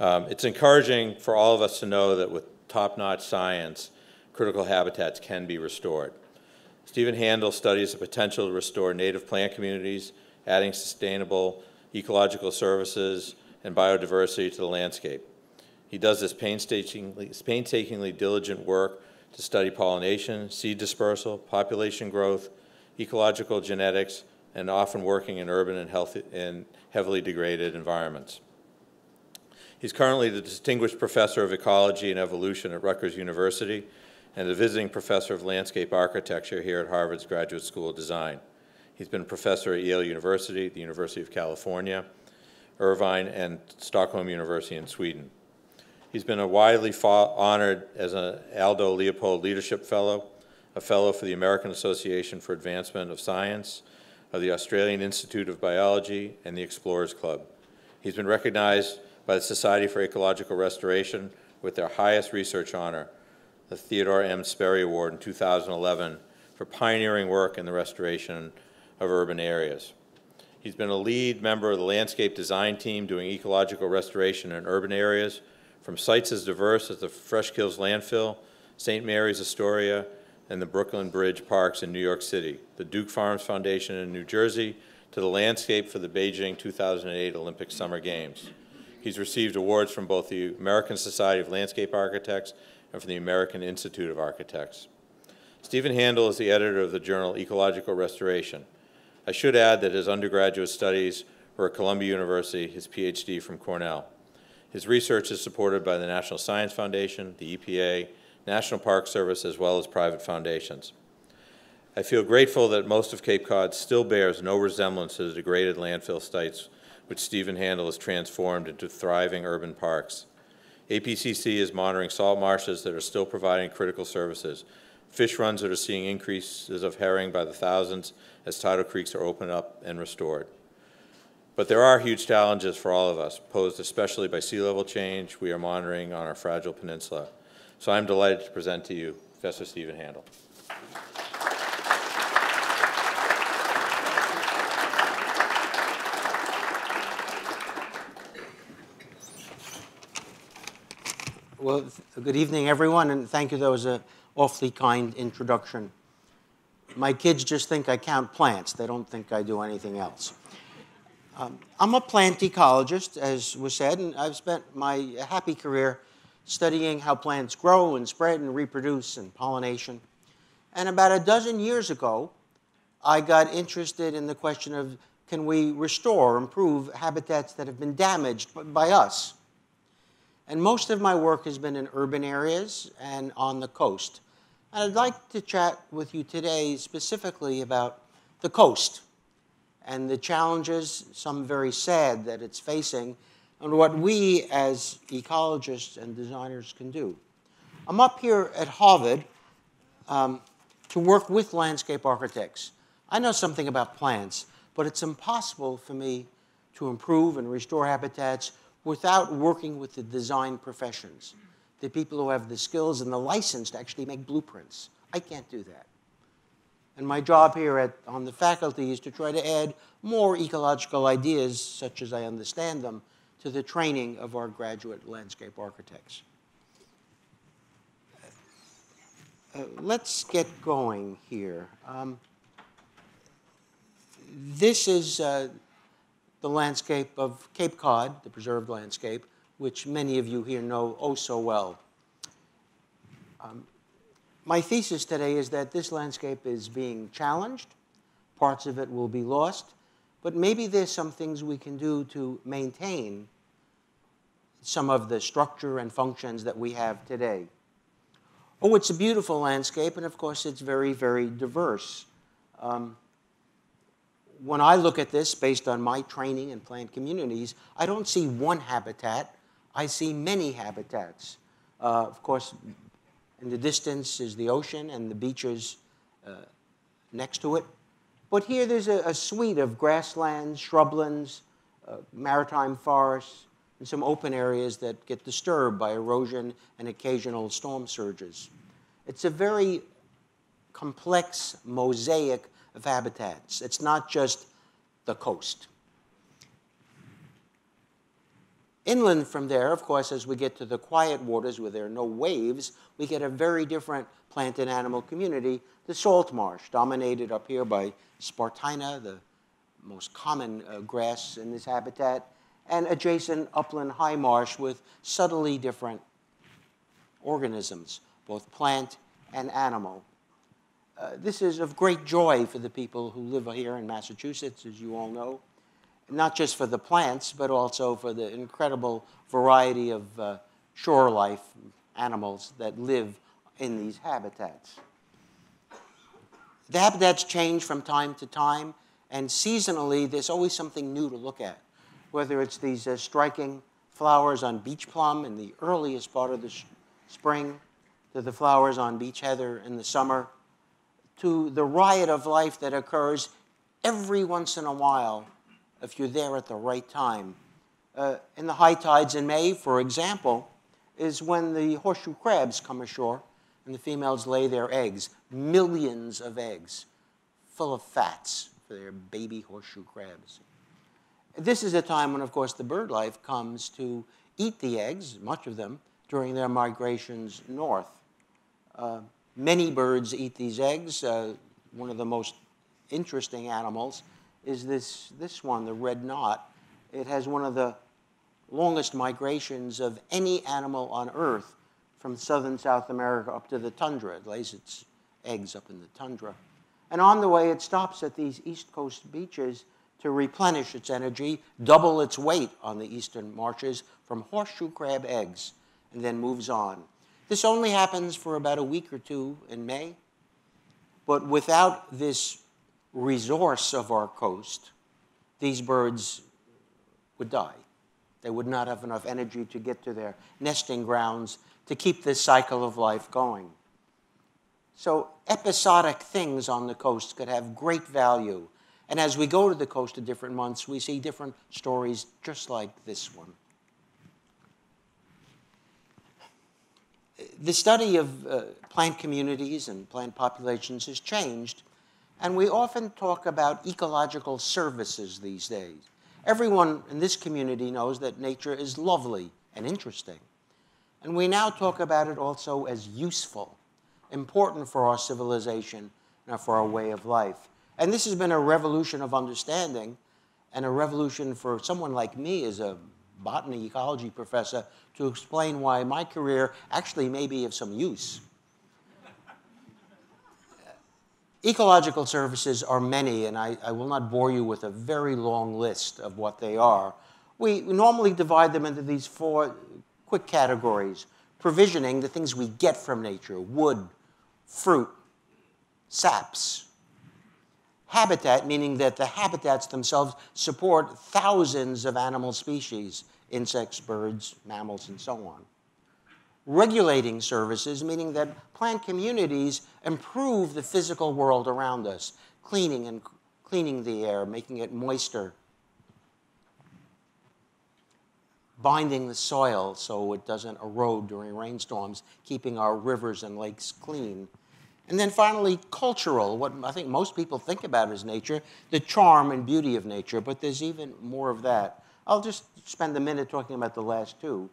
Um, it's encouraging for all of us to know that with top-notch science, critical habitats can be restored. Steven Handel studies the potential to restore native plant communities, adding sustainable ecological services and biodiversity to the landscape. He does this painstakingly, painstakingly diligent work to study pollination, seed dispersal, population growth, ecological genetics, and often working in urban and, healthy, and heavily degraded environments. He's currently the Distinguished Professor of Ecology and Evolution at Rutgers University and a visiting professor of landscape architecture here at Harvard's Graduate School of Design. He's been a professor at Yale University, the University of California, Irvine, and Stockholm University in Sweden. He's been widely honored as an Aldo Leopold Leadership Fellow, a Fellow for the American Association for Advancement of Science, of the Australian Institute of Biology, and the Explorers Club. He's been recognized by the Society for Ecological Restoration with their highest research honor, the Theodore M. Sperry Award in 2011 for pioneering work in the restoration of urban areas. He's been a lead member of the landscape design team doing ecological restoration in urban areas from sites as diverse as the Fresh Kills landfill, St. Mary's Astoria, and the Brooklyn Bridge Parks in New York City, the Duke Farms Foundation in New Jersey, to the landscape for the Beijing 2008 Olympic Summer Games. He's received awards from both the American Society of Landscape Architects and from the American Institute of Architects. Steven Handel is the editor of the journal Ecological Restoration. I should add that his undergraduate studies were at Columbia University, his PhD from Cornell. His research is supported by the National Science Foundation, the EPA, National Park Service, as well as private foundations. I feel grateful that most of Cape Cod still bears no resemblance to the degraded landfill sites which Steven Handel has transformed into thriving urban parks. APCC is monitoring salt marshes that are still providing critical services, fish runs that are seeing increases of herring by the thousands as tidal creeks are opened up and restored. But there are huge challenges for all of us, posed especially by sea level change we are monitoring on our fragile peninsula. So I'm delighted to present to you Professor Steven Handel. Well, good evening, everyone, and thank you. That was an awfully kind introduction. My kids just think I count plants. They don't think I do anything else. Um, I'm a plant ecologist, as was said, and I've spent my happy career studying how plants grow and spread and reproduce and pollination. And about a dozen years ago, I got interested in the question of can we restore, improve habitats that have been damaged by us? And most of my work has been in urban areas and on the coast. And I'd like to chat with you today specifically about the coast and the challenges, some very sad, that it's facing, and what we as ecologists and designers can do. I'm up here at Harvard um, to work with landscape architects. I know something about plants, but it's impossible for me to improve and restore habitats without working with the design professions, the people who have the skills and the license to actually make blueprints. I can't do that. And my job here at, on the faculty is to try to add more ecological ideas, such as I understand them, to the training of our graduate landscape architects. Uh, let's get going here. Um, this is uh, the landscape of Cape Cod, the preserved landscape, which many of you here know oh so well. Um, my thesis today is that this landscape is being challenged. Parts of it will be lost. But maybe there's some things we can do to maintain some of the structure and functions that we have today. Oh, it's a beautiful landscape, and of course, it's very, very diverse. Um, when I look at this based on my training in plant communities, I don't see one habitat, I see many habitats. Uh, of course, in the distance is the ocean and the beaches uh, next to it. But here there's a, a suite of grasslands, shrublands, uh, maritime forests, and some open areas that get disturbed by erosion and occasional storm surges. It's a very complex mosaic of habitats. It's not just the coast. Inland from there, of course, as we get to the quiet waters where there are no waves, we get a very different plant and animal community, the salt marsh, dominated up here by Spartina, the most common uh, grass in this habitat, and adjacent upland high marsh with subtly different organisms, both plant and animal. Uh, this is of great joy for the people who live here in Massachusetts, as you all know, not just for the plants, but also for the incredible variety of uh, shore life animals that live in these habitats. The habitats change from time to time, and seasonally, there's always something new to look at, whether it's these uh, striking flowers on beach plum in the earliest part of the spring, to the flowers on beach heather in the summer, to the riot of life that occurs every once in a while if you're there at the right time. Uh, in the high tides in May, for example, is when the horseshoe crabs come ashore and the females lay their eggs, millions of eggs, full of fats for their baby horseshoe crabs. This is a time when, of course, the bird life comes to eat the eggs, much of them, during their migrations north. Uh, many birds eat these eggs. Uh, one of the most interesting animals is this, this one, the red knot. It has one of the longest migrations of any animal on Earth from southern South America up to the tundra. It lays its eggs up in the tundra. And on the way, it stops at these East Coast beaches to replenish its energy, double its weight on the eastern marshes from horseshoe crab eggs and then moves on. This only happens for about a week or two in May, but without this resource of our coast, these birds would die. They would not have enough energy to get to their nesting grounds to keep this cycle of life going. So, episodic things on the coast could have great value. And as we go to the coast at different months, we see different stories just like this one. The study of uh, plant communities and plant populations has changed, and we often talk about ecological services these days. Everyone in this community knows that nature is lovely and interesting. And we now talk about it also as useful, important for our civilization and for our way of life. And this has been a revolution of understanding and a revolution for someone like me is a botany ecology professor to explain why my career actually may be of some use. Ecological services are many, and I, I, will not bore you with a very long list of what they are. We normally divide them into these four quick categories. Provisioning, the things we get from nature, wood, fruit, saps. Habitat, meaning that the habitats themselves support thousands of animal species insects, birds, mammals, and so on. Regulating services, meaning that plant communities improve the physical world around us, cleaning and cleaning the air, making it moister, binding the soil so it doesn't erode during rainstorms, keeping our rivers and lakes clean. And then finally, cultural, what I think most people think about is nature, the charm and beauty of nature, but there's even more of that. I'll just spend a minute talking about the last two.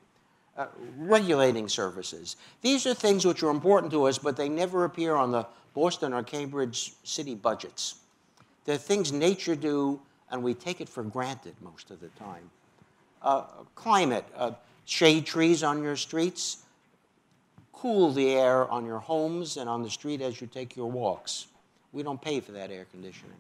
Uh, regulating services. These are things which are important to us, but they never appear on the Boston or Cambridge city budgets. They're things nature do, and we take it for granted most of the time. Uh, climate, uh, shade trees on your streets, cool the air on your homes and on the street as you take your walks. We don't pay for that air conditioning.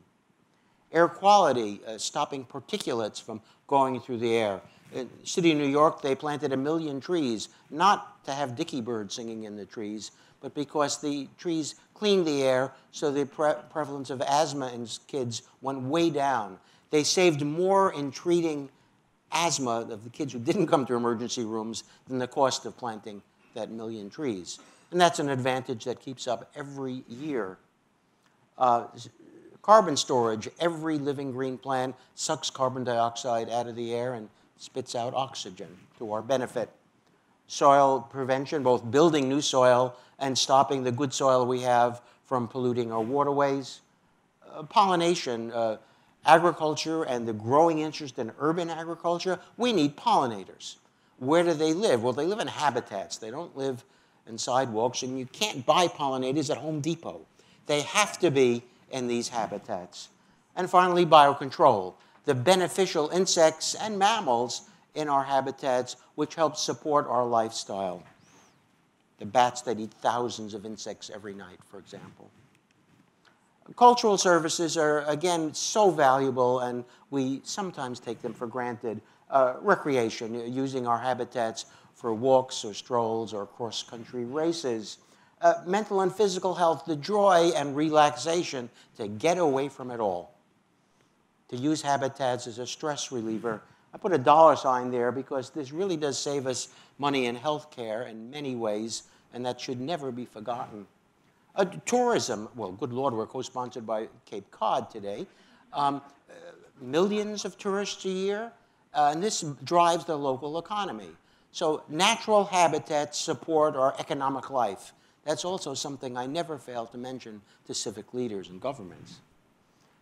Air quality, uh, stopping particulates from going through the air. In the city of New York, they planted a million trees, not to have dicky birds singing in the trees, but because the trees clean the air, so the pre prevalence of asthma in kids went way down. They saved more in treating asthma of the kids who didn't come to emergency rooms than the cost of planting that million trees. And that's an advantage that keeps up every year. Uh, Carbon storage, every living green plant sucks carbon dioxide out of the air and spits out oxygen to our benefit. Soil prevention, both building new soil and stopping the good soil we have from polluting our waterways. Uh, pollination, uh, agriculture and the growing interest in urban agriculture, we need pollinators. Where do they live? Well, they live in habitats. They don't live in sidewalks, and you can't buy pollinators at Home Depot. They have to be in these habitats. And finally, biocontrol, the beneficial insects and mammals in our habitats which help support our lifestyle. The bats that eat thousands of insects every night, for example. Cultural services are, again, so valuable, and we sometimes take them for granted. Uh, recreation, using our habitats for walks or strolls or cross-country races. Uh, mental and physical health, the joy and relaxation to get away from it all. To use habitats as a stress reliever. I put a dollar sign there because this really does save us money in health care in many ways, and that should never be forgotten. Uh, tourism, well, good Lord, we're co-sponsored by Cape Cod today. Um, uh, millions of tourists a year, uh, and this drives the local economy. So natural habitats support our economic life. That's also something I never fail to mention to civic leaders and governments.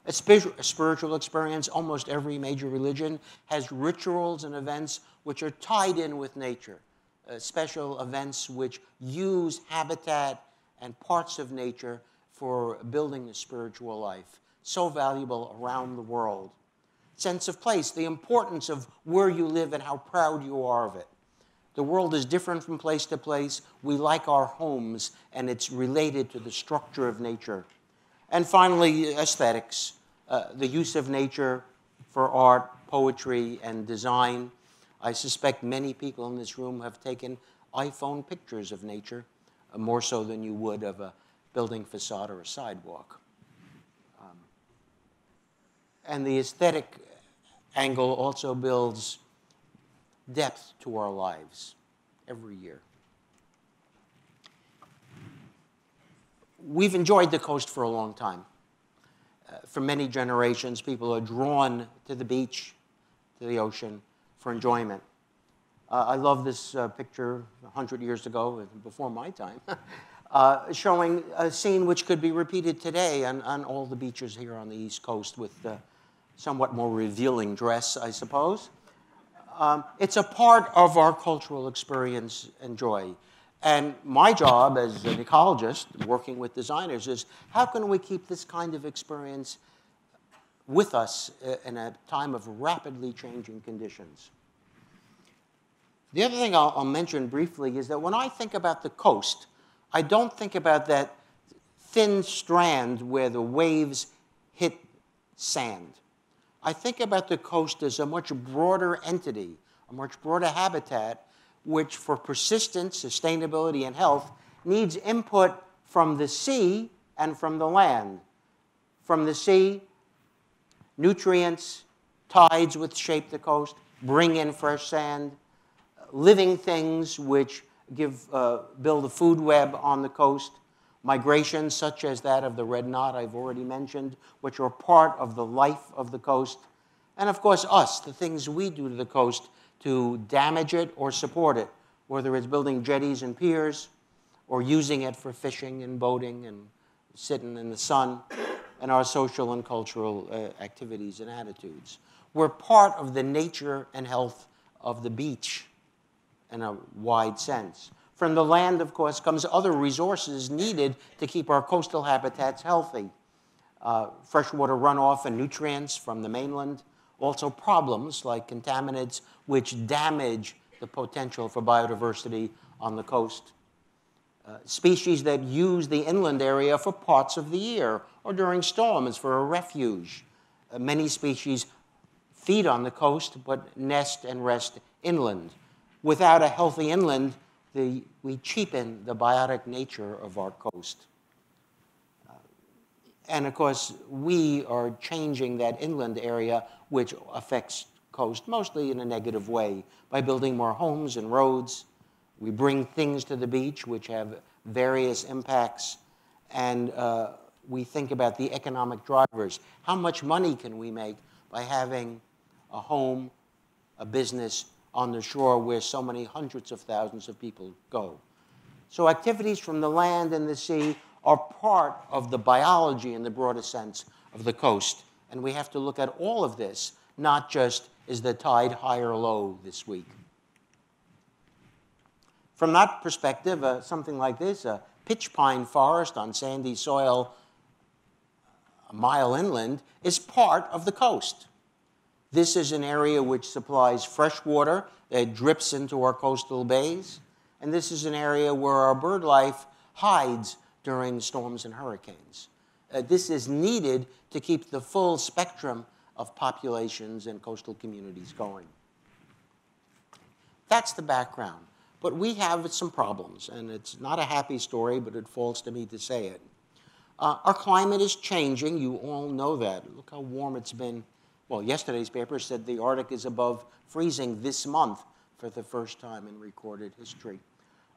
A, spiritual experience, almost every major religion has rituals and events which are tied in with nature. Uh, special events which use habitat and parts of nature for building the spiritual life. So valuable around the world. Sense of place, the importance of where you live and how proud you are of it. The world is different from place to place. We like our homes, and it's related to the structure of nature. And finally, aesthetics, uh, the use of nature for art, poetry, and design. I suspect many people in this room have taken iPhone pictures of nature more so than you would of a building facade or a sidewalk. And the aesthetic angle also builds depth to our lives every year. We've enjoyed the coast for a long time. Uh, for many generations, people are drawn to the beach, to the ocean for enjoyment. Uh, I love this uh, picture 100 years ago, before my time, uh, showing a scene which could be repeated today on, on all the beaches here on the East Coast with somewhat more revealing dress, I suppose. Um, it's a part of our cultural experience and joy. And my job as an ecologist, working with designers, is how can we keep this kind of experience with us uh, in a time of rapidly changing conditions? The other thing I'll, I'll mention briefly is that when I think about the coast, I don't think about that thin strand where the waves hit sand. I think about the coast as a much broader entity, a much broader habitat, which for persistence, sustainability, and health needs input from the sea and from the land. From the sea, nutrients, tides which shape the coast, bring in fresh sand, living things which give, uh, build a food web on the coast, migrations such as that of the red knot I've already mentioned, which are part of the life of the coast, and of course us, the things we do to the coast to damage it or support it, whether it's building jetties and piers or using it for fishing and boating and sitting in the sun and our social and cultural uh, activities and attitudes. We're part of the nature and health of the beach in a wide sense. From the land, of course, comes other resources needed to keep our coastal habitats healthy. Uh, freshwater runoff and nutrients from the mainland. Also problems like contaminants which damage the potential for biodiversity on the coast. Uh, species that use the inland area for parts of the year or during storms for a refuge. Uh, many species feed on the coast but nest and rest inland without a healthy inland, the, we cheapen the biotic nature of our coast. Uh, and of course, we are changing that inland area, which affects coast mostly in a negative way by building more homes and roads. We bring things to the beach which have various impacts. And uh, we think about the economic drivers. How much money can we make by having a home, a business, on the shore where so many hundreds of thousands of people go. So activities from the land and the sea are part of the biology in the broader sense of the coast And we have to look at all of this, not just is the tide high or low this week. From that perspective, uh, something like this, a pitch pine forest on sandy soil a mile inland, is part of the coast. This is an area which supplies fresh water that drips into our coastal bays. And this is an area where our bird life hides during storms and hurricanes. Uh, this is needed to keep the full spectrum of populations and coastal communities going. That's the background. But we have some problems, and it's not a happy story, but it falls to me to say it. Uh, our climate is changing. You all know that. Look how warm it's been. Well, yesterday's paper said the Arctic is above freezing this month for the first time in recorded history.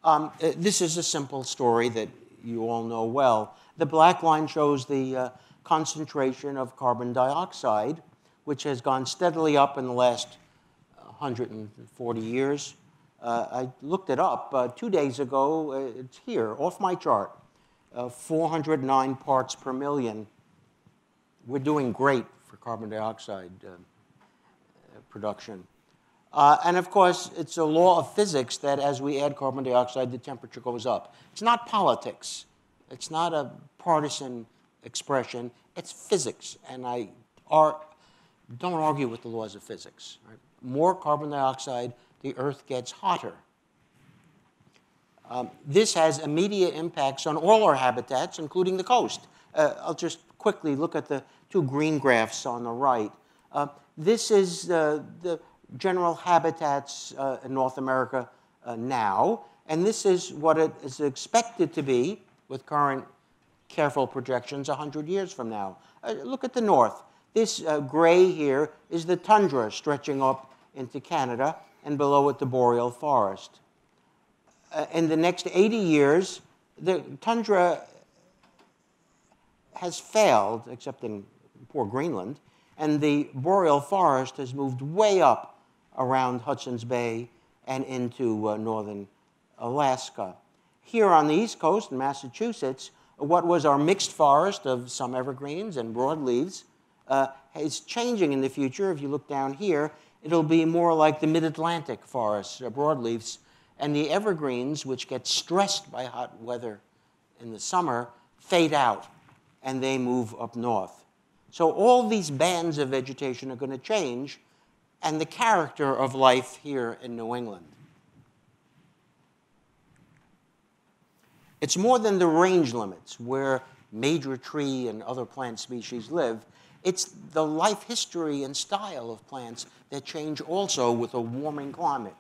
Um, uh, this is a simple story that you all know well. The black line shows the uh, concentration of carbon dioxide, which has gone steadily up in the last 140 years. Uh, I looked it up uh, two days ago. Uh, it's here, off my chart. Uh, 409 parts per million. We're doing great for carbon dioxide uh, production. Uh, and of course, it's a law of physics that as we add carbon dioxide, the temperature goes up. It's not politics. It's not a partisan expression. It's physics. And I don't argue with the laws of physics. Right? More carbon dioxide, the Earth gets hotter. Um, this has immediate impacts on all our habitats, including the coast. Uh, I'll just quickly look at the two green graphs on the right. Uh, this is uh, the general habitats uh, in North America uh, now, and this is what it is expected to be with current careful projections 100 years from now. Look at the north. This gray here is the tundra stretching up into Canada, and below it the boreal forest uh, in the next 80 years, the tundra has failed, except in poor Greenland, and the boreal forest has moved way up around Hudson's Bay and into uh, northern Alaska. Here on the East Coast in Massachusetts, what was our mixed forest of some evergreens and broadleaves uh, is changing in the future. If you look down here, it'll be more like the mid Atlantic forests, uh, broadleaves and the evergreens, which get stressed by hot weather in the summer, fade out and they move up north. So all these bands of vegetation are going to change, and the character of life here in New England. It's more than the range limits where major tree and other plant species live. It's the life history and style of plants that change also with a warming climate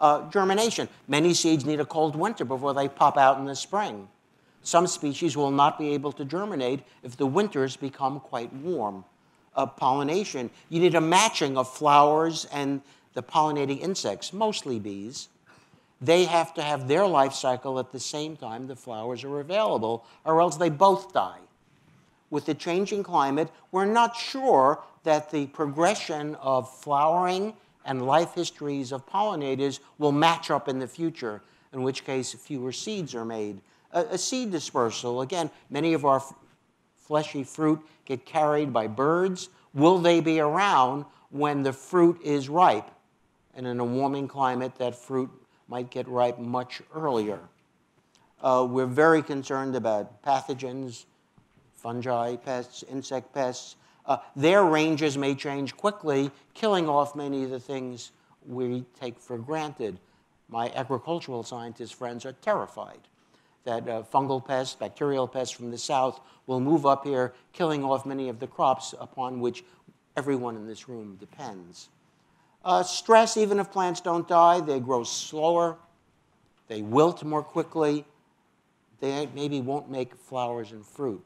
uh, germination. Many seeds need a cold winter before they pop out in the spring. Some species will not be able to germinate if the winters become quite warm. Uh, pollination, you need a matching of flowers and the pollinating insects, mostly bees. They have to have their life cycle at the same time the flowers are available, or else they both die. With the changing climate, we're not sure that the progression of flowering and life histories of pollinators will match up in the future, in which case fewer seeds are made. A, a seed dispersal, again, many of our fleshy fruit get carried by birds. Will they be around when the fruit is ripe? And in a warming climate, that fruit might get ripe much earlier. Uh, we're very concerned about pathogens, fungi pests, insect pests, uh, their ranges may change quickly, killing off many of the things we take for granted. My agricultural scientist friends are terrified that uh, fungal pests, bacterial pests from the south will move up here, killing off many of the crops upon which everyone in this room depends. Uh, stress, even if plants don't die, they grow slower, they wilt more quickly, they maybe won't make flowers and fruit,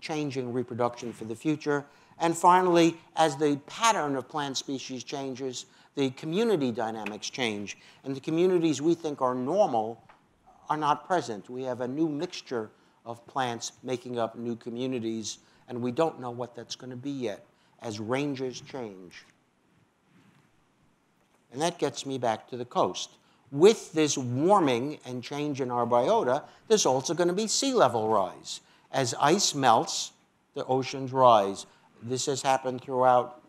changing reproduction for the future. And finally, as the pattern of plant species changes, the community dynamics change. And the communities we think are normal are not present. We have a new mixture of plants making up new communities, and we don't know what that's going to be yet as ranges change. And that gets me back to the coast. With this warming and change in our biota, there's also going to be sea level rise. As ice melts, the oceans rise this has happened throughout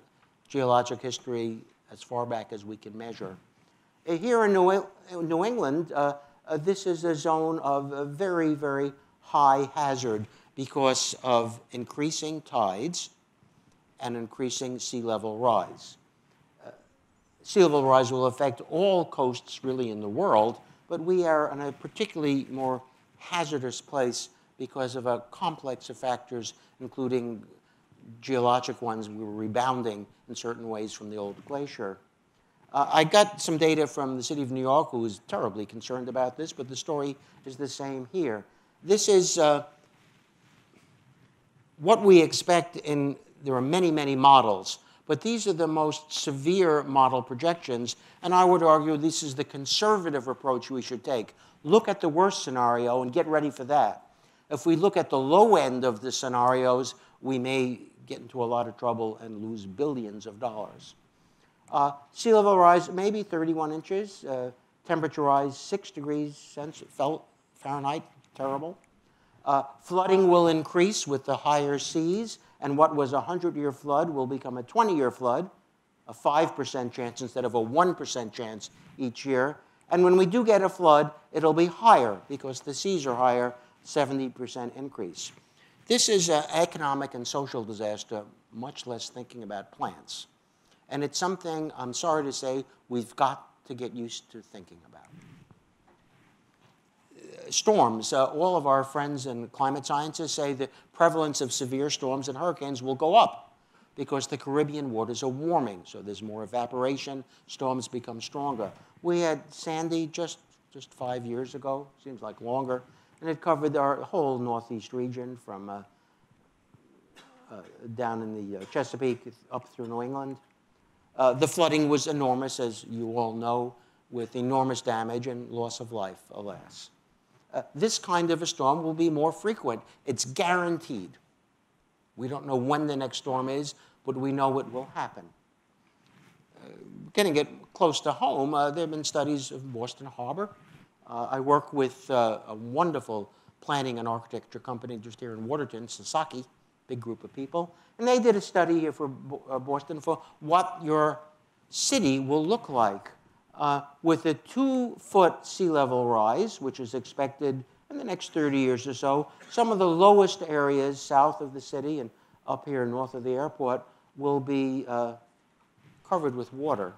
geologic history as far back as we can measure. Here in New, New England, uh, uh, this is a zone of very, very high hazard because of increasing tides and increasing sea level rise. Uh, sea level rise will affect all coasts really in the world, but we are in a particularly more hazardous place because of a complex of factors, including geologic ones. We were rebounding in certain ways from the old glacier. Uh, I got some data from the city of New York, who is terribly concerned about this, but the story is the same here. This is uh, what we expect in, there are many, many models, but these are the most severe model projections, and I would argue this is the conservative approach we should take. Look at the worst scenario and get ready for that. If we look at the low end of the scenarios, we may get into a lot of trouble and lose billions of dollars. Uh, sea level rise maybe 31 inches, uh, temperature rise 6 degrees Fahrenheit, terrible. Uh, flooding will increase with the higher seas, and what was a 100 year flood will become a 20 year flood, a 5% chance instead of a 1% chance each year. And when we do get a flood, it'll be higher because the seas are higher, 70% increase. This is an economic and social disaster, much less thinking about plants. And it's something, I'm sorry to say, we've got to get used to thinking about storms. Uh, all of our friends in climate scientists say the prevalence of severe storms and hurricanes will go up because the Caribbean waters are warming. So there's more evaporation, storms become stronger. We had Sandy just, just five years ago, seems like longer, and it covered our whole northeast region from uh, uh, down in the uh, Chesapeake up through New England. Uh, the flooding was enormous, as you all know, with enormous damage and loss of life, alas uh, this kind of a storm will be more frequent. It's guaranteed. We don't know when the next storm is, but we know it will happen. Uh, getting it close to home, uh, there have been studies of Boston Harbor. Uh, I work with uh, a wonderful planning and architecture company just here in Watertown, Sasaki, big group of people. And they did a study here for uh, Boston for what your city will look like uh, with a two foot sea level rise, which is expected in the next 30 years or so, some of the lowest areas south of the city and up here north of the airport will be uh, covered with water.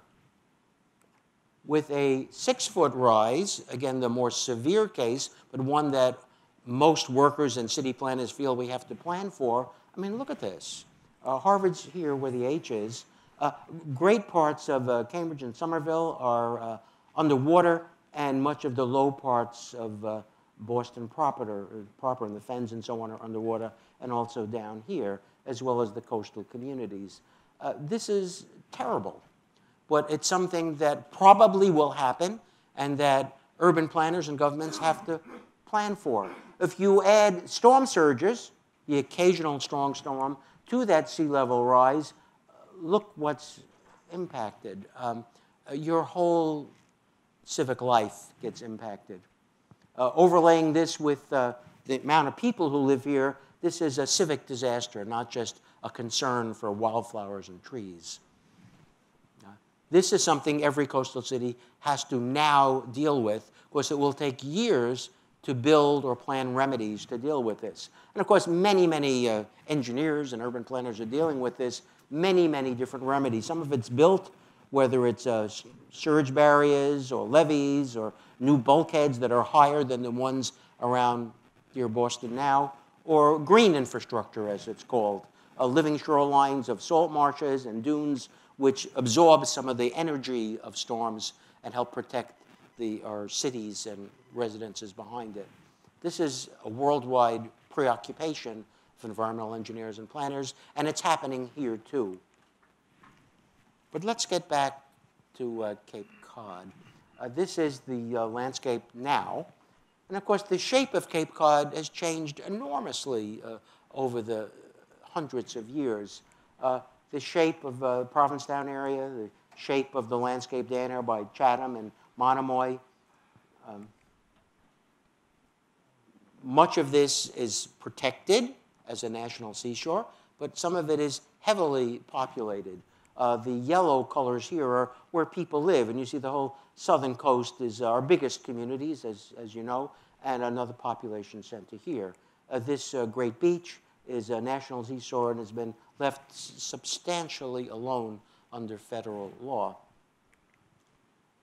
With a six foot rise, again, the more severe case, but one that most workers and city planners feel we have to plan for. I mean, look at this. Uh, Harvard's here where the H is. Uh, great parts of uh, Cambridge and Somerville are uh, underwater, and much of the low parts of uh, Boston proper, proper and the fens and so on are underwater, and also down here, as well as the coastal communities. Uh, this is terrible, but it's something that probably will happen and that urban planners and governments have to plan for. If you add storm surges, the occasional strong storm, to that sea level rise, look what's impacted. Um, your whole civic life gets impacted. Uh, overlaying this with uh, the amount of people who live here, this is a civic disaster, not just a concern for wildflowers and trees. Uh, this is something every coastal city has to now deal with because it will take years to build or plan remedies to deal with this. And of course, many, many uh, engineers and urban planners are dealing with this many, many different remedies. Some of it's built, whether it's uh, surge barriers or levees or new bulkheads that are higher than the ones around here Boston now, or green infrastructure, as it's called, uh, living shorelines of salt marshes and dunes, which absorb some of the energy of storms and help protect the, our cities and residences behind it. This is a worldwide preoccupation of environmental engineers and planners, and it's happening here too. But let's get back to uh, Cape Cod. Uh, this is the uh, landscape now. And of course, the shape of Cape Cod has changed enormously uh, over the hundreds of years. Uh, the shape of uh, Provincetown area, the shape of the landscape down there by Chatham and Monomoy. Um, much of this is protected as a national seashore. but some of it is heavily populated. Uh, the yellow colors here are where people live, and you see the whole southern coast is our biggest communities, as, as you know, and another population center here. Uh, this uh, great beach is a national seashore and has been left substantially alone under federal law.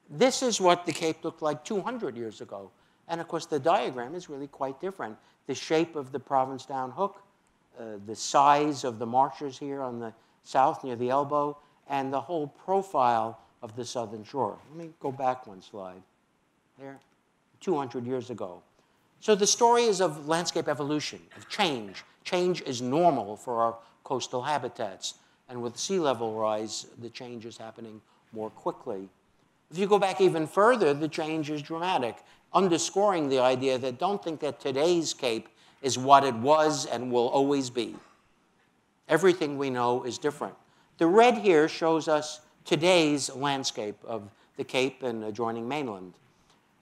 This is what the Cape looked like 200 years ago. And of course, the diagram is really quite different. The shape of the Provincetown hook, uh, the size of the marshes here on the south near the elbow, and the whole profile of the southern shore. Let me go back one slide. There, 200 years ago. So the story is of landscape evolution, of change. Change is normal for our coastal habitats. And with sea level rise, the change is happening more quickly. If you go back even further, the change is dramatic, underscoring the idea that don't think that today's Cape is what it was and will always be. Everything we know is different. The red here shows us today's landscape of the Cape and adjoining mainland.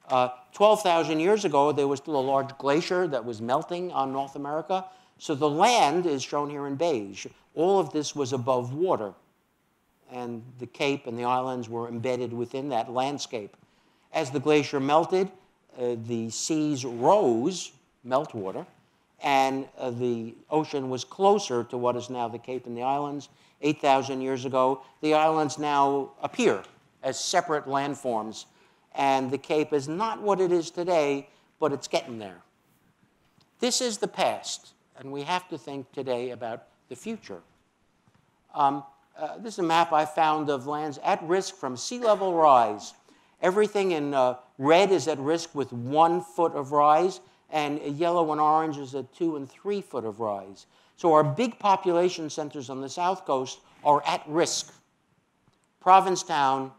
Uh, 12,000 years ago, there was still a large glacier that was melting on North America. So the land is shown here in beige. All of this was above water. And the Cape and the islands were embedded within that landscape. As the glacier melted, uh, the seas rose, meltwater, and uh, the ocean was closer to what is now the Cape and the islands. 8,000 years ago, the islands now appear as separate landforms, and the Cape is not what it is today, but it's getting there. This is the past, and we have to think today about the future. Um, uh, this is a map I found of lands at risk from sea level rise. Everything in uh, red is at risk with one foot of rise, and yellow and orange is at two and three foot of rise. So our big population centers on the south coast are at risk. Provincetown,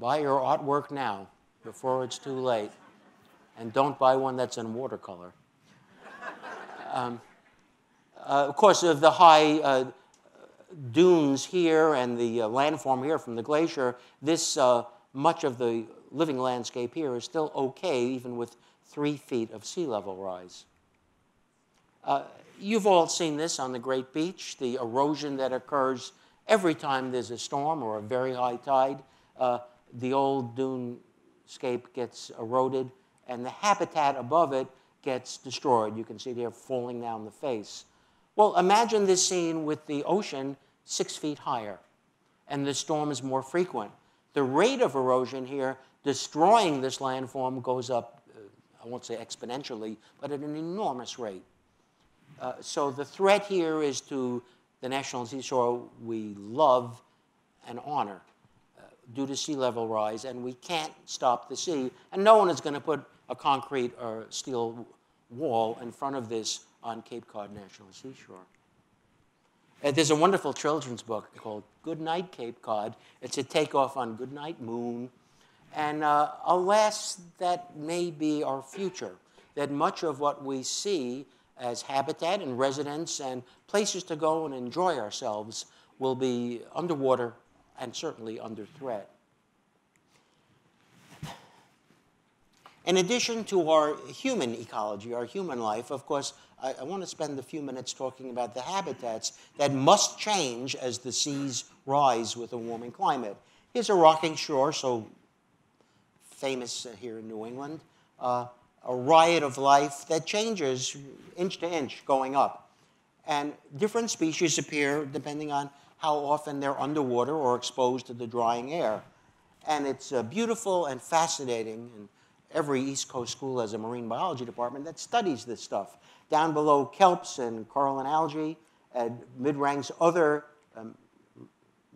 buy your artwork now before it's too late. And don't buy one that's in watercolor. Um, uh, of course, of the high uh, dunes here and the uh, landform here from the glacier, this uh, much of the living landscape here is still okay, even with three feet of sea level rise. Uh, you've all seen this on the Great Beach, the erosion that occurs every time there's a storm or a very high tide. Uh, the old dune scape gets eroded, and the habitat above it gets destroyed. You can see they're falling down the face. Well, imagine this scene with the ocean six feet higher, and the storm is more frequent. The rate of erosion here, destroying this landform, goes up I won't say exponentially, but at an enormous rate. Uh, so the threat here is to the national seashore we love and honor uh, due to sea level rise, and we can't stop the sea. And no one is going to put a concrete or steel wall in front of this on Cape Cod National Seashore. Uh, there's a wonderful children's book called Good Night Cape Cod. It's a takeoff on Good Night Moon and uh, alas, that may be our future, that much of what we see as habitat and residence and places to go and enjoy ourselves will be underwater and certainly under threat. In addition to our human ecology, our human life, of course, I, I, want to spend a few minutes talking about the habitats that must change as the seas rise with a warming climate. Here's a rocking shore, so famous here in New England, uh, a riot of life that changes inch to inch going up. And different species appear depending on how often they're underwater or exposed to the drying air. And it's uh, beautiful and fascinating. And every East Coast school has a marine biology department that studies this stuff. Down below, kelps and coral and algae, and mid-ranks other um,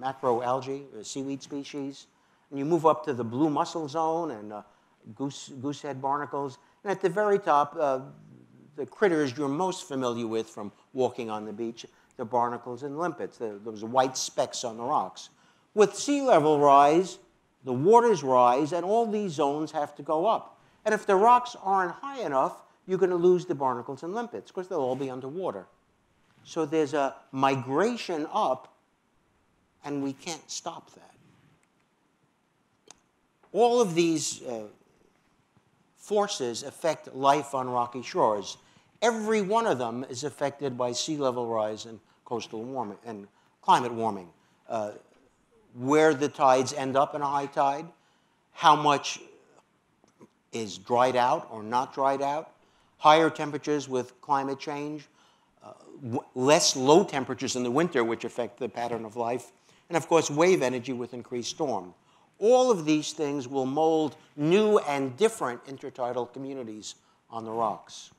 macroalgae, uh, seaweed species, and you move up to the blue mussel zone and uh, goose, goosehead barnacles. And at the very top, uh, the critters you're most familiar with from walking on the beach, the barnacles and limpets, the, those white specks on the rocks. With sea level rise, the waters rise, and all these zones have to go up. And if the rocks aren't high enough, you're going to lose the barnacles and limpets because they'll all be underwater. So there's a migration up, and we can't stop that. All of these uh, forces affect life on rocky shores. Every one of them is affected by sea level rise and coastal warming and climate warming. Uh, where the tides end up in a high tide, how much is dried out or not dried out, higher temperatures with climate change, uh, less low temperatures in the winter, which affect the pattern of life, and of course, wave energy with increased storm. All of these things will mold new and different intertidal communities on the rocks.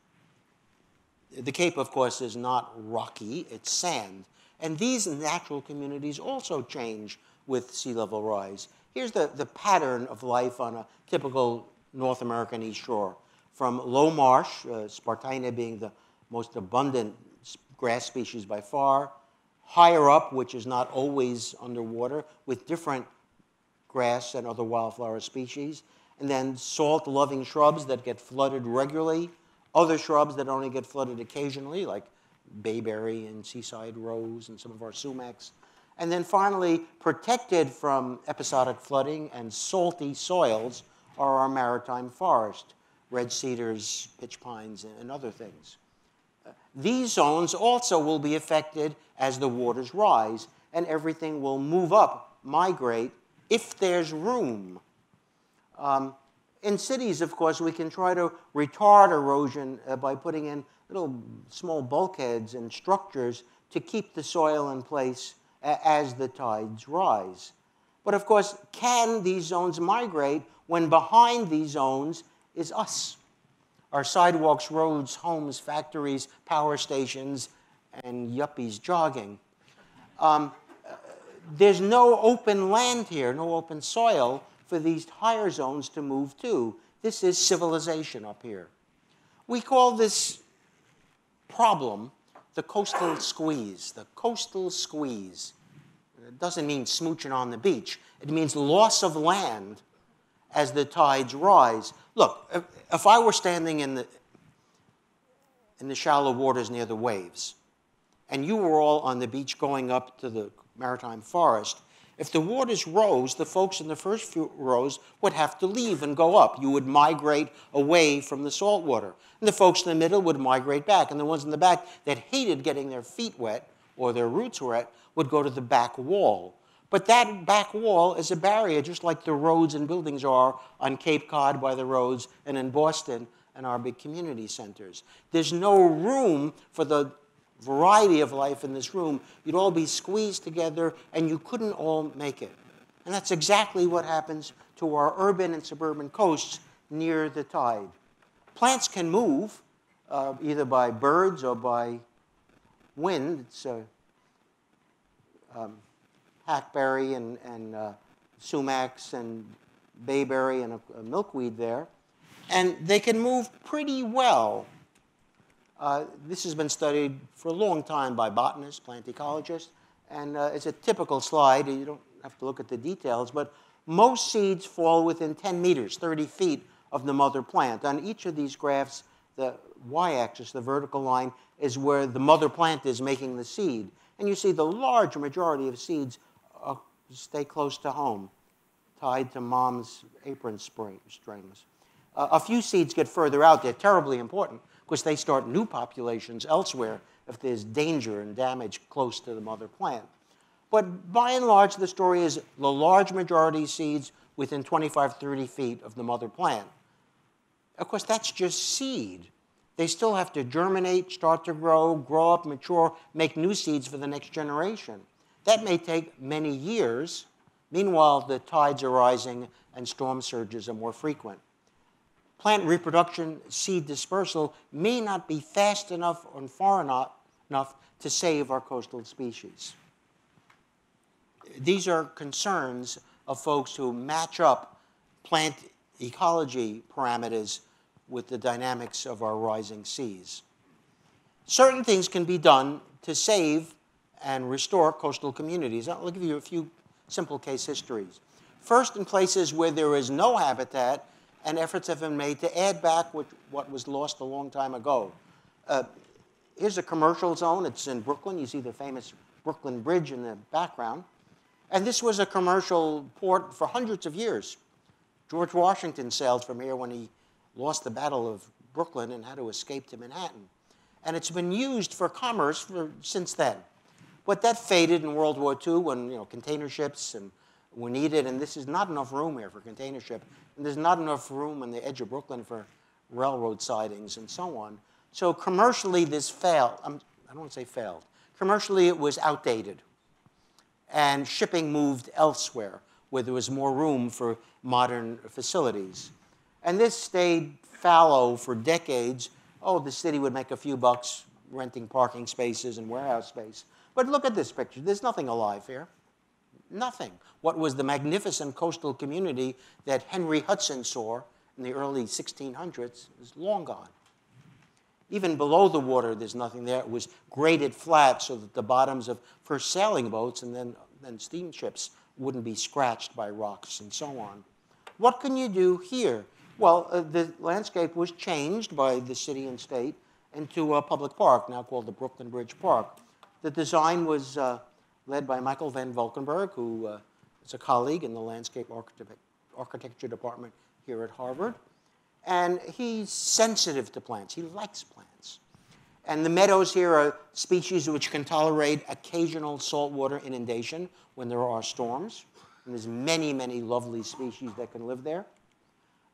The Cape, of course, is not rocky, it's sand. And these natural communities also change with sea level rise. Here's the, the pattern of life on a typical North American east shore. From low marsh, uh, Spartina being the most abundant grass species by far, higher up, which is not always underwater, with different grass and other wildflower species, and then salt-loving shrubs that get flooded regularly, other shrubs that only get flooded occasionally, like bayberry and seaside rose and some of our sumacs. And then finally, protected from episodic flooding and salty soils are our maritime forest, red cedars, pitch pines, and other things. These zones also will be affected as the waters rise, and everything will move up, migrate, if there's room. Um, in cities, of course, we can try to retard erosion uh, by putting in little small bulkheads and structures to keep the soil in place as the tides rise. But of course, can these zones migrate when behind these zones is us? Our sidewalks, roads, homes, factories, power stations, and yuppies jogging. Um, there's no open land here, no open soil for these higher zones to move to. This is civilization up here. We call this problem the coastal squeeze, the coastal squeeze. It doesn't mean smooching on the beach. It means loss of land as the tides rise. Look, if, if I were standing in the, in the shallow waters near the waves, and you were all on the beach going up to the maritime forest, if the waters rose, the folks in the first few rows would have to leave and go up. You would migrate away from the salt water. And the folks in the middle would migrate back. And the ones in the back that hated getting their feet wet or their roots wet would go to the back wall. But that back wall is a barrier, just like the roads and buildings are on Cape Cod by the roads and in Boston and our big community centers. There's no room for the variety of life in this room. You'd all be squeezed together and you couldn't all make it. And that's exactly what happens to our urban and suburban coasts near the tide. Plants can move uh, either by birds or by wind. It's uh, um, hackberry and, and uh, sumacs and bayberry and a, a, milkweed there. And they can move pretty well. Uh, this has been studied for a long time by botanists, plant ecologists, and uh, it's a typical slide. You don't have to look at the details, but most seeds fall within 10 meters, 30 feet of the mother plant. On each of these graphs, the y-axis, the vertical line, is where the mother plant is making the seed. And you see the large majority of seeds stay close to home, tied to mom's apron strings. Uh, a few seeds get further out. They're terribly important because they start new populations elsewhere if there's danger and damage close to the mother plant. But by and large, the story is the large majority seeds within 25, 30 feet of the mother plant. Of course, that's just seed. They still have to germinate, start to grow, grow up, mature, make new seeds for the next generation. That may take many years. Meanwhile, the tides are rising and storm surges are more frequent. Plant reproduction, seed dispersal may not be fast enough or far enough to save our coastal species. These are concerns of folks who match up plant ecology parameters with the dynamics of our rising seas. Certain things can be done to save and restore coastal communities. I'll give you a few simple case histories. First, in places where there is no habitat, and efforts have been made to add back what, what was lost a long time ago. Uh, here's a commercial zone. It's in Brooklyn. You see the famous Brooklyn Bridge in the background. And this was a commercial port for hundreds of years. George Washington sailed from here when he lost the Battle of Brooklyn and had to escape to Manhattan. And it's been used for commerce for, since then. But that faded in World War II when you know container ships and were needed, and this is not enough room here for container ship, and there's not enough room on the edge of Brooklyn for railroad sidings and so on. So commercially, this failed. Um, I don't want to say failed. Commercially, it was outdated, and shipping moved elsewhere where there was more room for modern facilities. And this stayed fallow for decades. Oh, the city would make a few bucks renting parking spaces and warehouse space. But look at this picture. There's nothing alive here. Nothing. What was the magnificent coastal community that Henry Hudson saw in the early 1600s is long gone. Even below the water, there's nothing there. It was graded flat so that the bottoms of first sailing boats and then, then steamships wouldn't be scratched by rocks and so on. What can you do here? Well, uh, the landscape was changed by the city and state into a public park, now called the Brooklyn Bridge Park. The design was uh, led by Michael Van Valkenburgh, who uh, is a colleague in the landscape architecture department here at Harvard. And he's sensitive to plants. He likes plants. And the meadows here are species which can tolerate occasional saltwater inundation when there are storms. And there's many, many lovely species that can live there.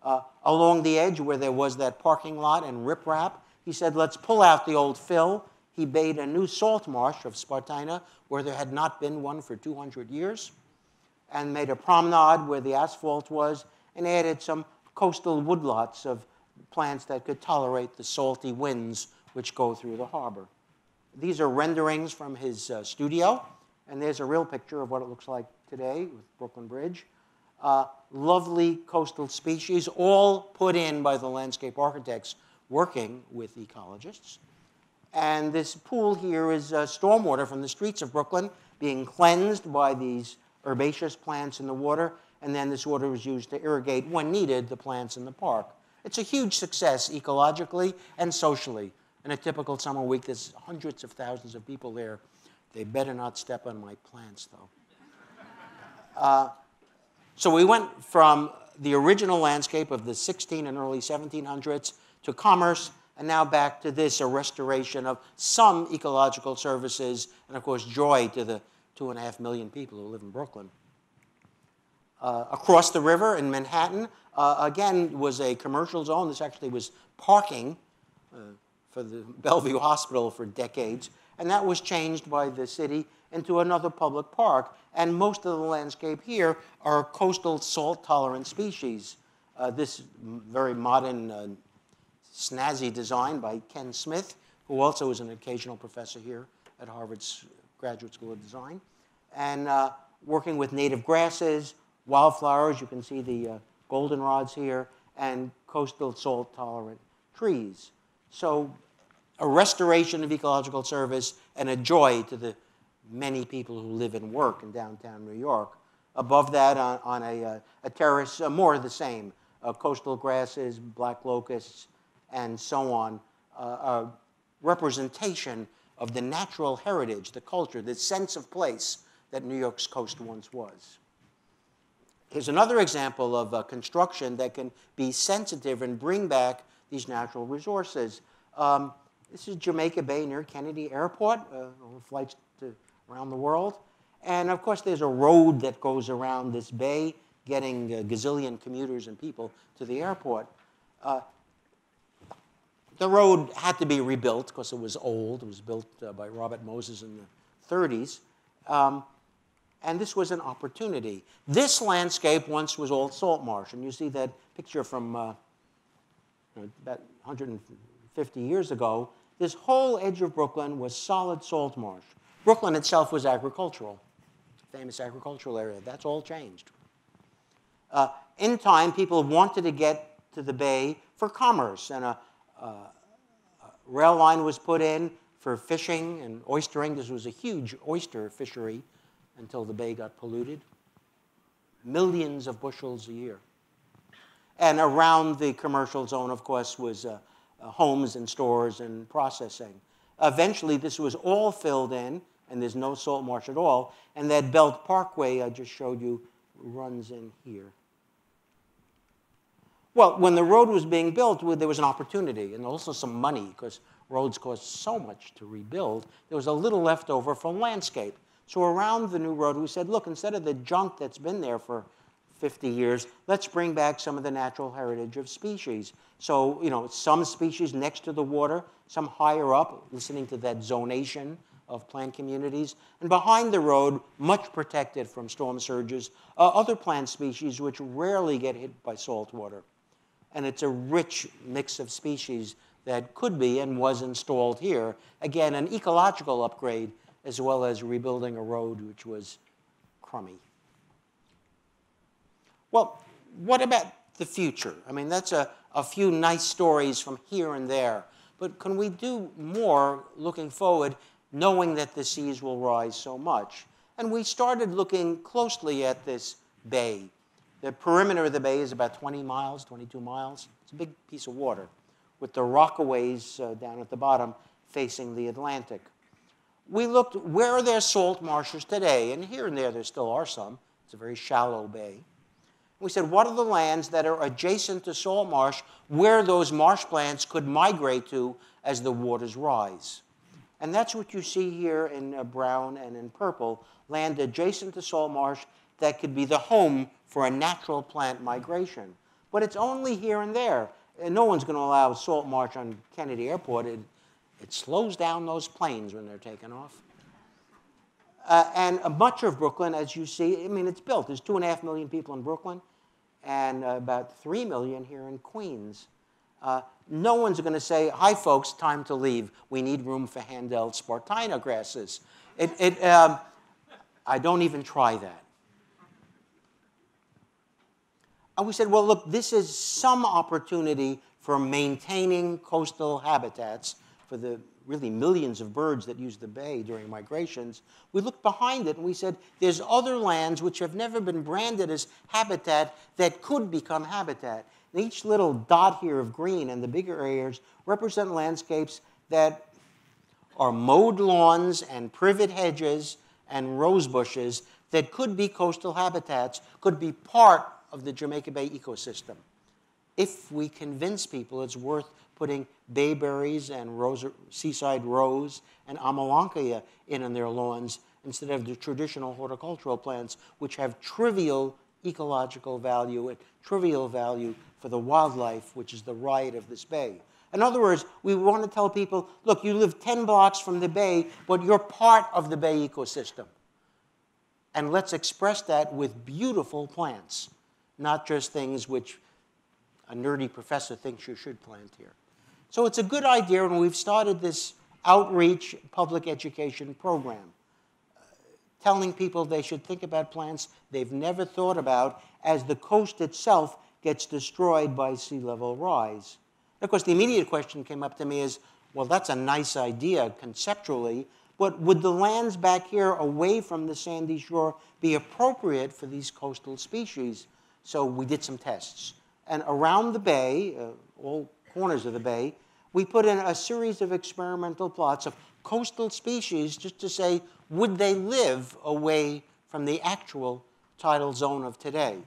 Uh, along the edge where there was that parking lot and riprap, he said, let's pull out the old fill. He made a new salt marsh of Spartina where there had not been one for 200 years and made a promenade where the asphalt was and added some coastal woodlots of plants that could tolerate the salty winds which go through the harbor. These are renderings from his uh, studio, and there's a real picture of what it looks like today with Brooklyn Bridge. Uh, lovely coastal species, all put in by the landscape architects working with ecologists. And this pool here is uh, stormwater from the streets of Brooklyn being cleansed by these herbaceous plants in the water, and then this water was used to irrigate, when needed, the plants in the park. It's a huge success ecologically and socially. In a typical summer week, there's hundreds of thousands of people there. They better not step on my plants, though. Uh, so we went from the original landscape of the 16 and early 1700s to commerce, and now back to this, a restoration of some ecological services, and of course, joy to the two and a half million people who live in Brooklyn. Uh, across the river in Manhattan, uh, again, was a commercial zone. This actually was parking uh, for the Bellevue Hospital for decades, and that was changed by the city into another public park. And most of the landscape here are coastal salt-tolerant species. Uh, this very modern, uh, snazzy design by Ken Smith, who also is an occasional professor here at Harvard's Graduate School of Design, and uh, working with native grasses, wildflowers, you can see the uh, goldenrods here, and coastal salt-tolerant trees. So a restoration of ecological service and a joy to the many people who live and work in downtown New York. Above that, on, on a, uh, a, terrace, uh, more of the same, uh, coastal grasses, black locusts, and so on, uh, a representation of the natural heritage, the culture, the sense of place that New York's coast once was. Here's another example of a construction that can be sensitive and bring back these natural resources. Um, this is Jamaica Bay near Kennedy Airport, uh, flights to, around the world. And of course, there's a road that goes around this bay, getting a gazillion commuters and people to the airport. Uh, the road had to be rebuilt because it was old. It was built uh, by Robert Moses in the 30s. Um, and this was an opportunity. This landscape once was all salt marsh. And you see that picture from uh, about 150 years ago. This whole edge of Brooklyn was solid salt marsh. Brooklyn itself was agricultural, famous agricultural area. That's all changed. Uh, in time, people wanted to get to the bay for commerce, and a rail line was put in for fishing and oystering. This was a huge oyster fishery until the bay got polluted. Millions of bushels a year. And around the commercial zone, of course, was uh, uh, homes and stores and processing. Eventually, this was all filled in, and there's no salt marsh at all. And that Belt Parkway I just showed you runs in here. Well, when the road was being built, there was an opportunity and also some money because roads cost so much to rebuild, there was a little left over for landscape. So around the new road, we said, look, instead of the junk that's been there for 50 years, let's bring back some of the natural heritage of species. So, you know, some species next to the water, some higher up, listening to that zonation of plant communities. And behind the road, much protected from storm surges, uh, other plant species which rarely get hit by salt water. And it's a rich mix of species that could be and was installed here. Again, an ecological upgrade as well as rebuilding a road which was crummy. Well, what about the future? I mean, that's a, a few nice stories from here and there. But can we do more looking forward, knowing that the seas will rise so much? And we started looking closely at this bay. The perimeter of the bay is about 20 miles, 22 miles. It's a big piece of water, with the rockaways uh, down at the bottom facing the Atlantic. We looked, where are there salt marshes today? And here and there, there still are some. It's a very shallow bay. We said, what are the lands that are adjacent to salt marsh where those marsh plants could migrate to as the waters rise? And that's what you see here in uh, brown and in purple, land adjacent to salt marsh that could be the home for a natural plant migration. But it's only here and there. And no one's going to allow salt marsh on Kennedy Airport. It, it slows down those planes when they're taking off. Uh, and much of Brooklyn, as you see, I mean, it's built. There's two and a half million people in Brooklyn and uh, about three million here in Queens. Uh, no one's going to say, hi, folks, time to leave. We need room for Handel Spartina grasses. It, it, um, I don't even try that. And we said, well, look, this is some opportunity for maintaining coastal habitats for the really millions of birds that use the bay during migrations, we looked behind it and we said, there's other lands which have never been branded as habitat that could become habitat. And each little dot here of green and the bigger areas represent landscapes that are mowed lawns and privet hedges and rose bushes that could be coastal habitats, could be part of the Jamaica Bay ecosystem. If we convince people it's worth putting bayberries and rose, seaside rose and amelanchier in on their lawns instead of the traditional horticultural plants, which have trivial ecological value and trivial value for the wildlife, which is the right of this bay. In other words, we want to tell people, look, you live 10 blocks from the bay, but you're part of the bay ecosystem. And let's express that with beautiful plants, not just things which a nerdy professor thinks you should plant here. So it's a good idea, and we've started this outreach public education program, uh, telling people they should think about plants they've never thought about as the coast itself gets destroyed by sea level rise. Of course, the immediate question came up to me is, well, that's a nice idea conceptually, but would the lands back here away from the sandy shore be appropriate for these coastal species? So we did some tests. And around the bay, uh, all corners of the bay, we put in a series of experimental plots of coastal species just to say, would they live away from the actual tidal zone of today?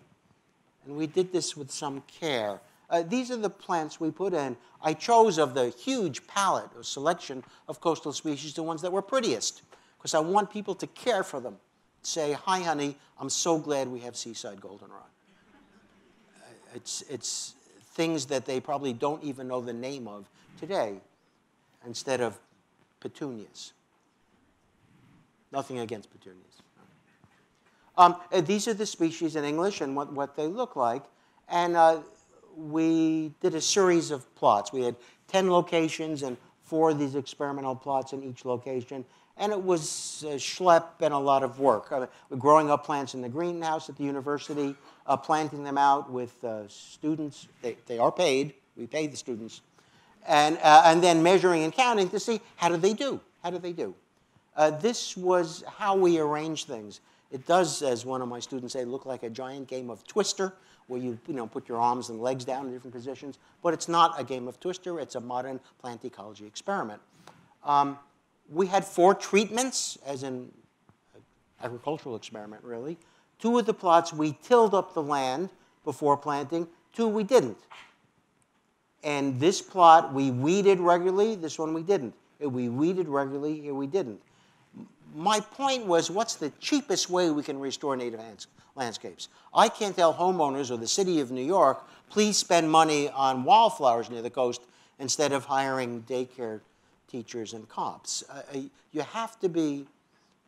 And we did this with some care. Uh, these are the plants we put in. I chose of the huge palette or selection of coastal species the ones that were prettiest, because I want people to care for them. Say, hi, honey, I'm so glad we have seaside goldenrod. It's, it's, things that they probably don't even know the name of today instead of petunias. Nothing against petunias. Um, uh, these are the species in English and what, what they look like. And uh, we did a series of plots. We had 10 locations and four of these experimental plots in each location. And it was a schlep and a lot of work. Uh, growing up plants in the greenhouse at the university, uh, planting them out with uh, students. They, they are paid. We pay the students. And, uh, and then measuring and counting to see how do they do? How do they do? Uh, this was how we arrange things. It does, as one of my students say, look like a giant game of Twister, where you, you know, put your arms and legs down in different positions. But it's not a game of Twister. It's a modern plant ecology experiment. Um, we had four treatments, as in agricultural experiment, really. Two of the plots, we tilled up the land before planting. Two, we didn't. And this plot, we weeded regularly, this one we didn't. We weeded regularly, here we didn't. My point was, what's the cheapest way we can restore native landscapes? I can't tell homeowners or the city of New York, please spend money on wildflowers near the coast instead of hiring daycare teachers and cops. Uh, uh you have to be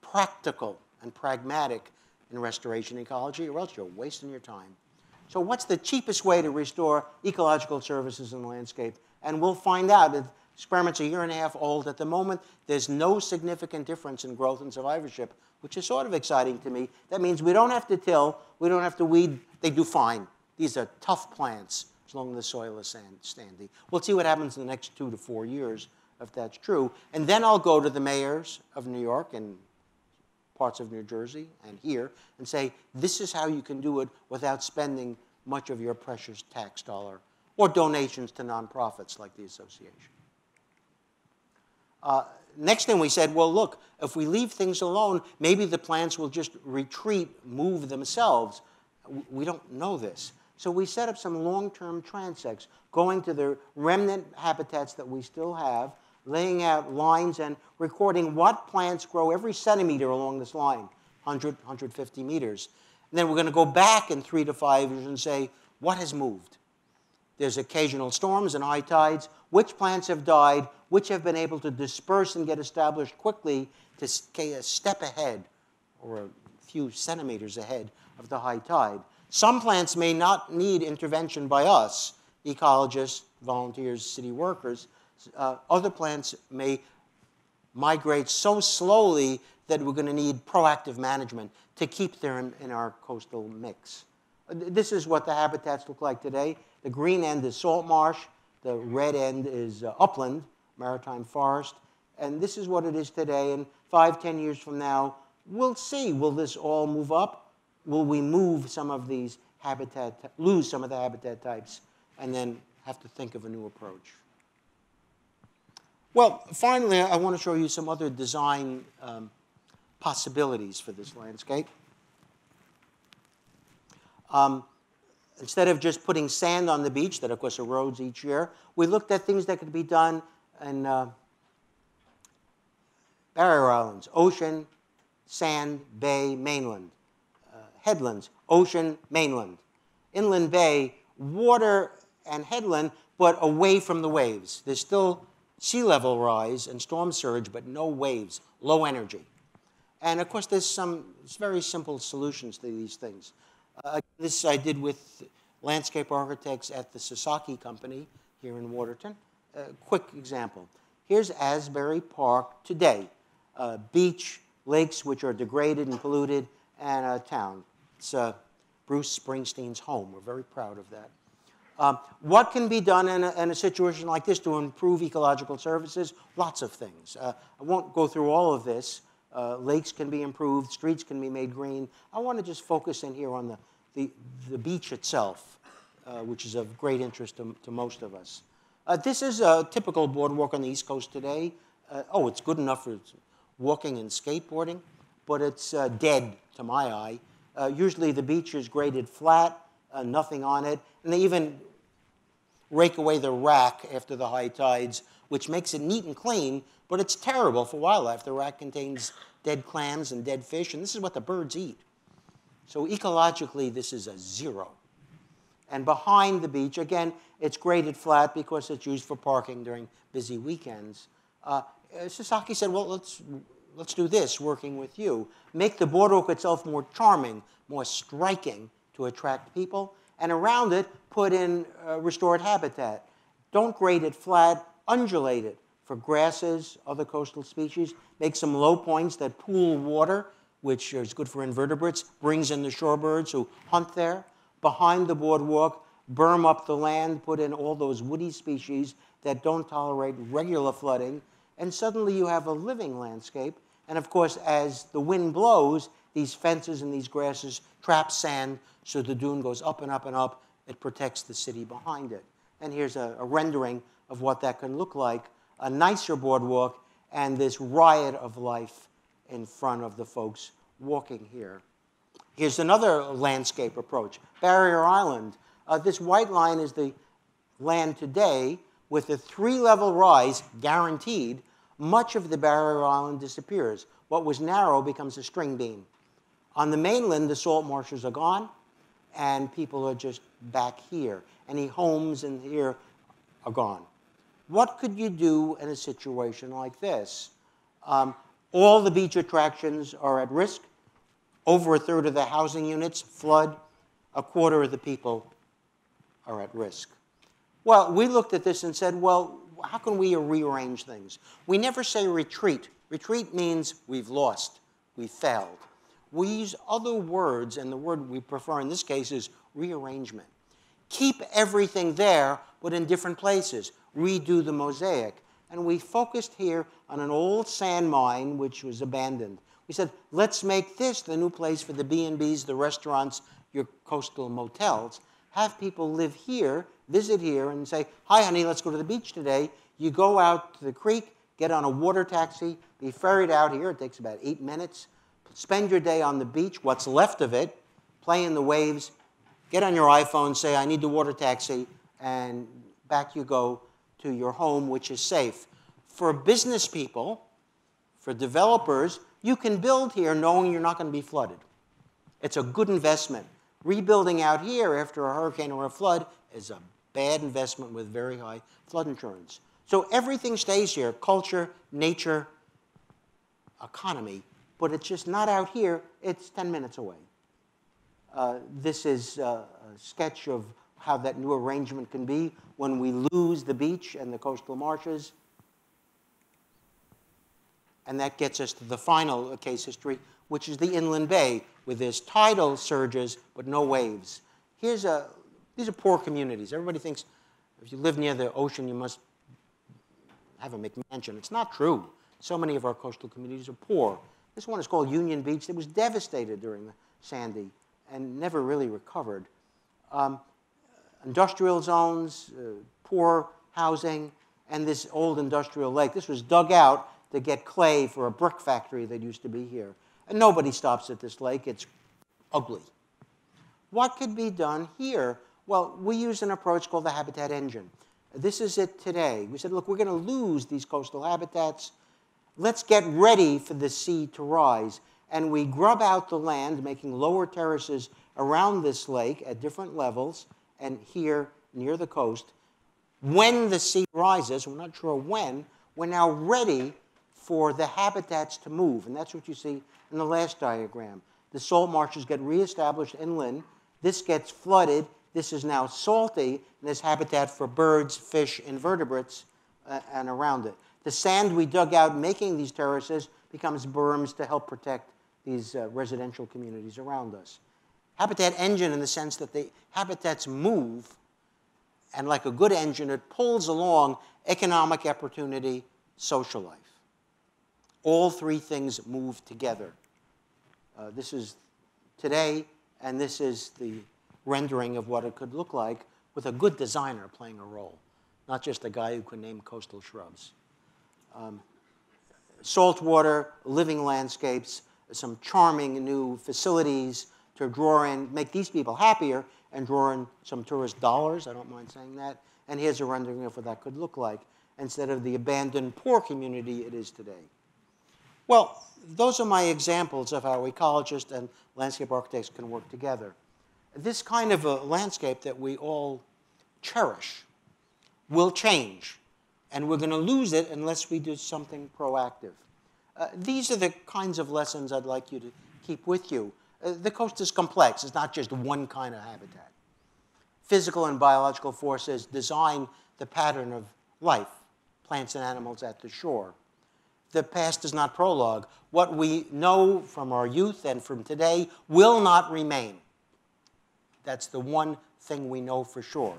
practical and pragmatic in restoration ecology, or else you're wasting your time. So what's the cheapest way to restore ecological services in the landscape? And we'll find out. The experiment's a year and a half old. At the moment, there's no significant difference in growth and survivorship, which is sort of exciting to me. That means we don't have to till, we don't have to weed. They do fine. These are tough plants as long as the soil is sand, sandy. We'll see what happens in the next two to four years if that's true. And then I'll go to the mayors of New York and parts of New Jersey and here and say, this is how you can do it without spending much of your precious tax dollar or donations to nonprofits like the association. Uh, next thing we said, well, look, if we leave things alone, maybe the plants will just retreat, move themselves. We don't know this. So we set up some long-term transects, going to the remnant habitats that we still have, laying out lines and recording what plants grow every centimeter along this line, 100, 150 meters. And then we're going to go back in three to five years and say, what has moved? There's occasional storms and high tides. Which plants have died? Which have been able to disperse and get established quickly to stay a step ahead or a few centimeters ahead of the high tide? Some plants may not need intervention by us, ecologists, volunteers, city workers, uh, other plants may migrate so slowly that we're going to need proactive management to keep them in, our coastal mix. Uh, this is what the habitats look like today. The green end is salt marsh. The red end is uh, upland, maritime forest. And this is what it is today. And five, ten years from now, we'll see. Will this all move up? Will we move some of these habitat, lose some of the habitat types, and then have to think of a new approach? Well, finally, I want to show you some other design um, possibilities for this landscape. Um, instead of just putting sand on the beach, that of course erodes each year, we looked at things that could be done in uh, barrier islands, ocean, sand, bay, mainland, uh, headlands, ocean, mainland, inland bay, water and headland, but away from the waves. There's still sea level rise and storm surge, but no waves, low energy. And of course, there's some very simple solutions to these things. Uh, this I did with landscape architects at the Sasaki Company here in Watertown. A quick example. Here's Asbury Park today. Uh, beach, lakes which are degraded and polluted, and a town. It's uh, Bruce Springsteen's home. We're very proud of that. Um, what can be done in a, in a, situation like this to improve ecological services? Lots of things. Uh, I won't go through all of this. Uh, lakes can be improved, streets can be made green. I want to just focus in here on the, the, the beach itself, uh, which is of great interest to, to most of us. Uh, this is a typical boardwalk on the East Coast today. Uh, oh, it's good enough for walking and skateboarding, but it's uh, dead to my eye. usually the beach is graded flat, nothing on it, and they even rake away the rack after the high tides, which makes it neat and clean, but it's terrible for wildlife. The rack contains dead clams and dead fish, and this is what the birds eat. So ecologically, this is a zero. And behind the beach, again, it's graded flat because it's used for parking during busy weekends. Uh, Sasaki said, well, let's, let's do this, working with you. Make the boardwalk itself more charming, more striking to attract people, and around it, put in uh, restored habitat. Don't grade it flat, undulate it for grasses, other coastal species. Make some low points that pool water, which is good for invertebrates, brings in the shorebirds who hunt there. Behind the boardwalk, berm up the land, put in all those woody species that don't tolerate regular flooding, and suddenly you have a living landscape. And of course, as the wind blows, these fences and these grasses trap sand, so the dune goes up and up and up. It protects the city behind it. And here's a, a rendering of what that can look like a nicer boardwalk and this riot of life in front of the folks walking here. Here's another landscape approach Barrier Island. Uh, this white line is the land today, with a three-level rise guaranteed, much of the barrier island disappears. What was narrow becomes a string bean. On the mainland, the salt marshes are gone, and people are just back here. Any homes in here are gone. What could you do in a situation like this? Um, all the beach attractions are at risk. Over a third of the housing units flood. A quarter of the people are at risk. Well, we looked at this and said, well, how can we rearrange things? We never say retreat. Retreat means we've lost, we failed. We use other words, and the word we prefer in this case is rearrangement. Keep everything there, but in different places. Redo the mosaic. And we focused here on an old sand mine which was abandoned. We said, let's make this the new place for the B&Bs, the restaurants, your coastal motels. Have people live here, visit here, and say, hi, honey, let's go to the beach today. You go out to the creek, get on a water taxi, be ferried out here. It takes about eight minutes. Spend your day on the beach, what's left of it, play in the waves, get on your iPhone, say, I need the water taxi, and back you go to your home, which is safe. For business people, for developers, you can build here knowing you're not going to be flooded. It's a good investment. Rebuilding out here after a hurricane or a flood is a bad investment with very high flood insurance. So everything stays here culture, nature, economy but it's just not out here, it's 10 minutes away. Uh, this is uh, a sketch of how that new arrangement can be when we lose the beach and the coastal marshes. And that gets us to the final case history, which is the inland bay, with its tidal surges but no waves. Here's a, these are poor communities. Everybody thinks if you live near the ocean, you must have a McMansion. It's not true. So many of our coastal communities are poor. This one is called Union Beach. It was devastated during the Sandy and never really recovered. Um, industrial zones, uh, poor housing, and this old industrial lake. This was dug out to get clay for a brick factory that used to be here. And nobody stops at this lake. It's ugly. What could be done here? Well, we used an approach called the habitat engine. This is it today. We said, look, we're going to lose these coastal habitats let's get ready for the sea to rise. And we grub out the land, making lower terraces around this lake at different levels and here near the coast. When the sea rises, we're not sure when, we're now ready for the habitats to move. And that's what you see in the last diagram. The salt marshes get reestablished inland. This gets flooded. This is now salty, and there's habitat for birds, fish, invertebrates, uh, and around it. The sand we dug out making these terraces becomes berms to help protect these uh, residential communities around us. Habitat engine in the sense that the habitats move, and like a good engine, it pulls along economic opportunity, social life. All three things move together. Uh, this is today, and this is the rendering of what it could look like with a good designer playing a role, not just a guy who can name coastal shrubs um, saltwater, living landscapes, some charming new facilities to draw in, make these people happier and draw in some tourist dollars, I don't mind saying that. And here's a rendering of what that could look like instead of the abandoned poor community it is today. Well, those are my examples of how ecologists and landscape architects can work together. This kind of a landscape that we all cherish will change and we're going to lose it unless we do something proactive. Uh, these are the kinds of lessons I'd like you to keep with you. Uh, the coast is complex. It's not just one kind of habitat. Physical and biological forces design the pattern of life, plants and animals at the shore. The past is not prologue. What we know from our youth and from today will not remain. That's the one thing we know for sure.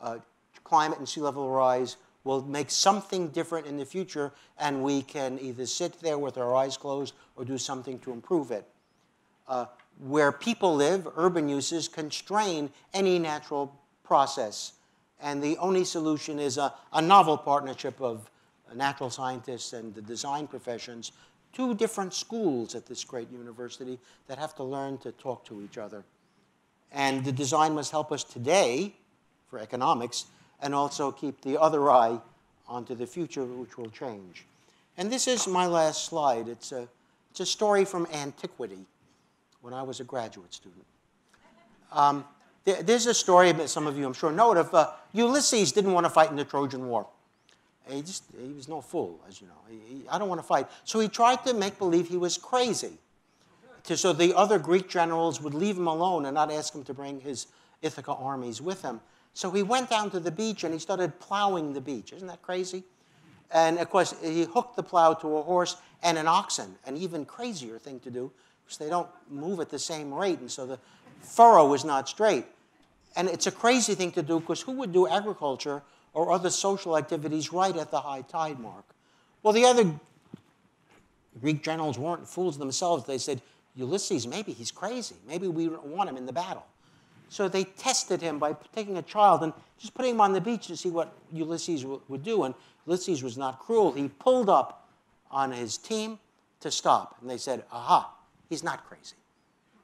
Uh, climate and sea level rise will make something different in the future, and we can either sit there with our eyes closed or do something to improve it. Uh, where people live, urban uses constrain any natural process. And the only solution is a, a novel partnership of natural scientists and the design professions, two different schools at this great university that have to learn to talk to each other. And the design must help us today, for economics, and also keep the other eye onto the future, which will change. And this is my last slide. It's a, it's a story from antiquity when I was a graduate student. Um, there, there's a story that some of you, I'm sure, know it of uh, Ulysses didn't want to fight in the Trojan War. He just he was no fool, as you know. He, he, I don't want to fight. So he tried to make believe he was crazy, to, so the other Greek generals would leave him alone and not ask him to bring his Ithaca armies with him. So he went down to the beach and he started plowing the beach. Isn't that crazy? And of course, he hooked the plow to a horse and an oxen, an even crazier thing to do because they don't move at the same rate, and so the furrow is not straight. And it's a crazy thing to do because who would do agriculture or other social activities right at the high tide mark? Well, the other Greek generals weren't fools themselves. They said, Ulysses, maybe he's crazy. Maybe we don't want him in the battle. So they tested him by taking a child and just putting him on the beach to see what Ulysses would do. And Ulysses was not cruel. He pulled up on his team to stop. And they said, aha, he's not crazy.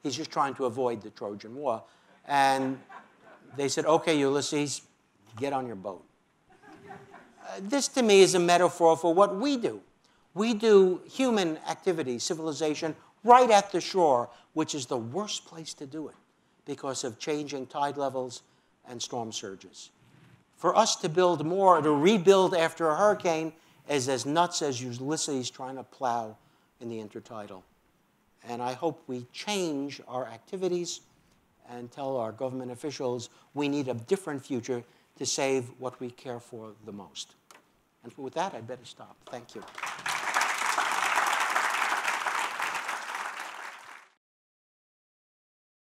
He's just trying to avoid the Trojan War. And they said, okay, Ulysses, get on your boat. Uh, this to me is a metaphor for what we do. We do human activity, civilization, right at the shore, which is the worst place to do it because of changing tide levels and storm surges. For us to build more, to rebuild after a hurricane, is as nuts as Ulysses trying to plow in the intertidal. And I hope we change our activities and tell our government officials we need a different future to save what we care for the most. And with that, I'd better stop. Thank you.